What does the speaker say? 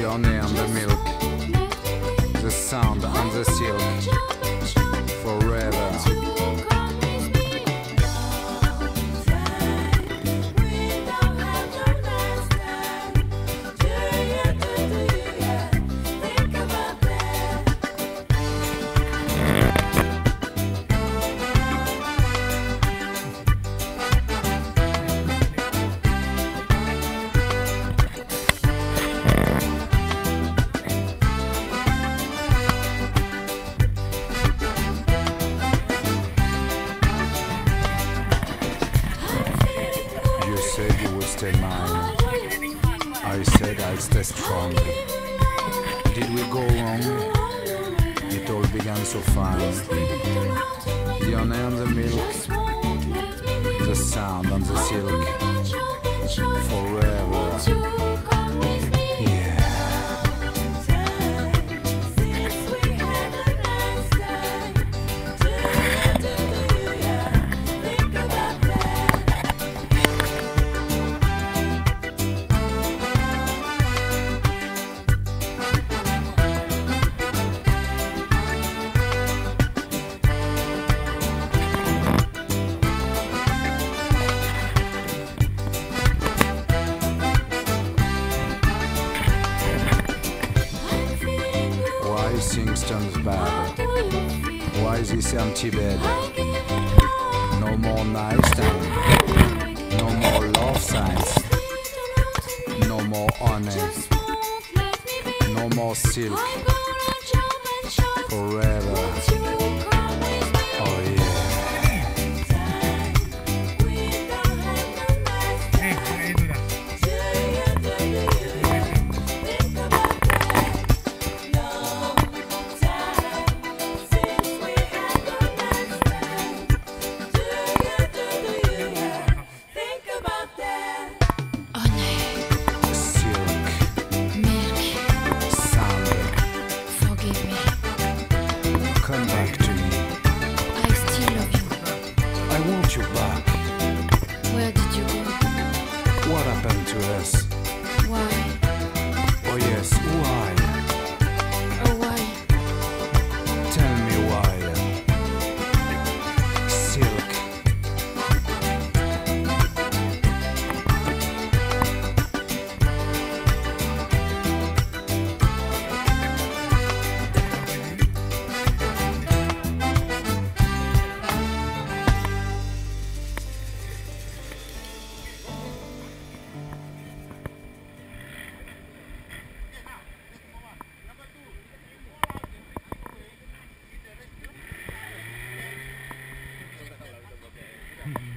Your name, the milk, the sound and the silk, forever. Mine. I said I'd stay strong. Did we go wrong? It all began so fine. The honey and the milk, the sound and the silk, forever. Things turns bad? Why is this empty bed? No more nice time. No more love signs. No more honey. No more silk. Forever. Want Mm-hmm.